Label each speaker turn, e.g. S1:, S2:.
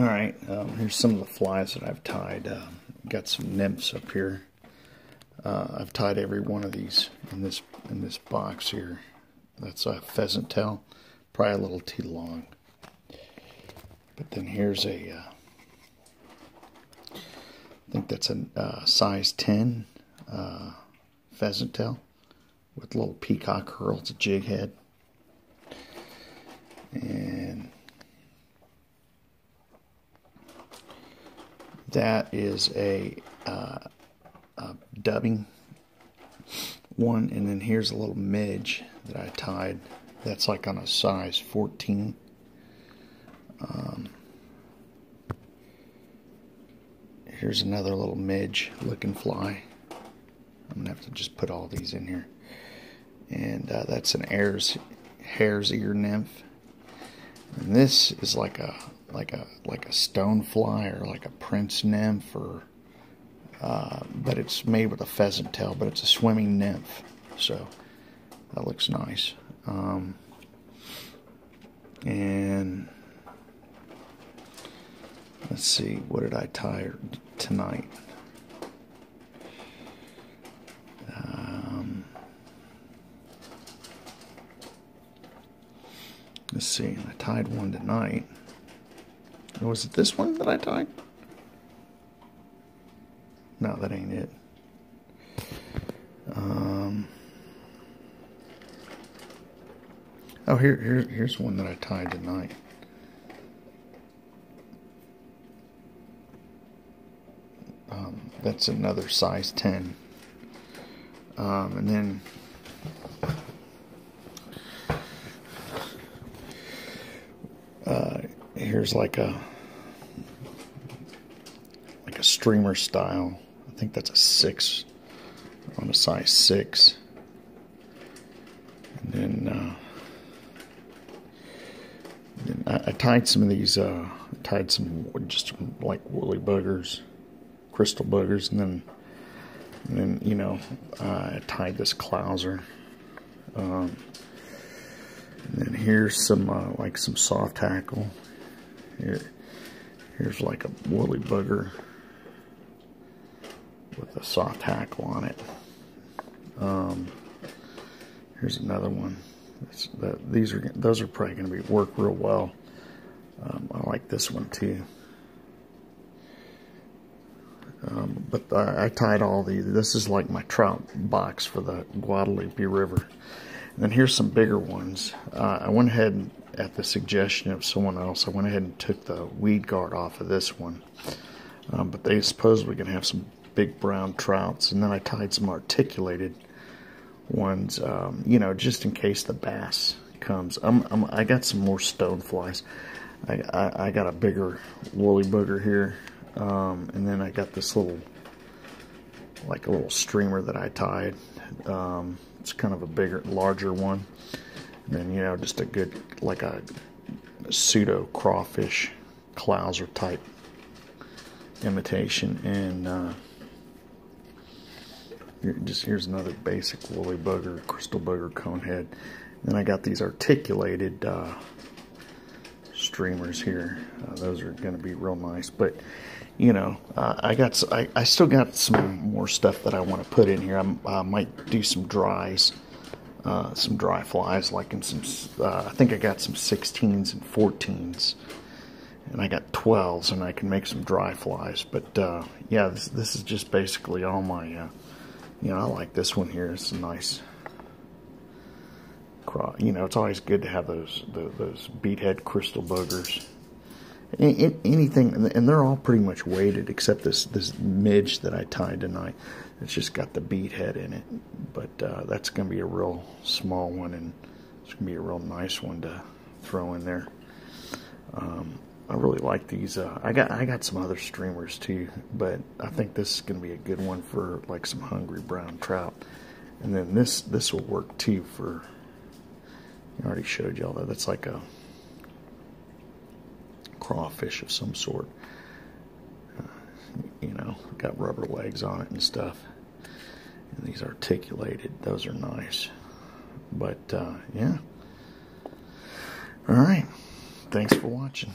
S1: Alright, um, here's some of the flies that I've tied. Uh, got some nymphs up here. Uh, I've tied every one of these in this in this box here. That's a pheasant tail, probably a little too long. But then here's a, uh, I think that's a uh, size 10 uh, pheasant tail with little peacock herls, a jig head. And That is a, uh, a dubbing one, and then here's a little midge that I tied. That's like on a size 14. Um, here's another little midge looking fly. I'm gonna have to just put all these in here. And uh, that's an hare's, hare's ear nymph. And this is like a like a like a stonefly or like a prince nymph or uh, but it's made with a pheasant tail but it's a swimming nymph. So that looks nice. Um, and let's see what did I tie tonight? Um, let's see I tied one tonight was it this one that I tied? No, that ain't it. Um, oh, here, here, here's one that I tied tonight. Um, that's another size 10. Um, and then uh, here's like a like a streamer style. I think that's a six on a size six. And then, uh, then I, I, tied some of these. Uh, tied some just like woolly buggers, crystal buggers, and then and then you know I tied this clouser. Um, and then here's some uh, like some soft hackle. Here, here's like a woolly bugger with a soft hackle on it. Um, here's another one. The, these are those are probably going to be work real well. Um, I like this one too. Um, but I, I, tied all these. This is like my trout box for the Guadalupe River. And then here's some bigger ones. Uh, I went ahead at the suggestion of someone else, I went ahead and took the weed guard off of this one. Um, but they supposedly going to have some big brown trouts, and then I tied some articulated ones, um, you know, just in case the bass comes. I'm, I'm, i got some more stone flies. I, I, I, got a bigger woolly booger here, um, and then I got this little, like a little streamer that I tied. Um, it's kind of a bigger, larger one and you know just a good like a pseudo crawfish clouser type imitation. And uh, just here's another basic woolly bugger crystal bugger conehead. Then I got these articulated uh, streamers here. Uh, those are going to be real nice but you know uh, I got I, I still got some more stuff that I want to put in here. I'm, i might do some dries uh, some dry flies, like in some, uh, I think I got some 16s and 14s, and I got 12s, and I can make some dry flies. But uh, yeah, this, this is just basically all my, uh, you know, I like this one here. It's a nice, you know, it's always good to have those those beadhead crystal buggers. Anything, and they're all pretty much weighted except this this midge that I tied tonight. It's just got the bead head in it, but uh, that's going to be a real small one, and it's going to be a real nice one to throw in there. Um, I really like these. Uh, I got I got some other streamers too, but I think this is going to be a good one for like some hungry brown trout. And then this this will work too for. I already showed y'all that. That's like a crawfish of some sort. Uh, you know, got rubber legs on it and stuff. And these articulated, those are nice. But uh, yeah. All right. Thanks for watching.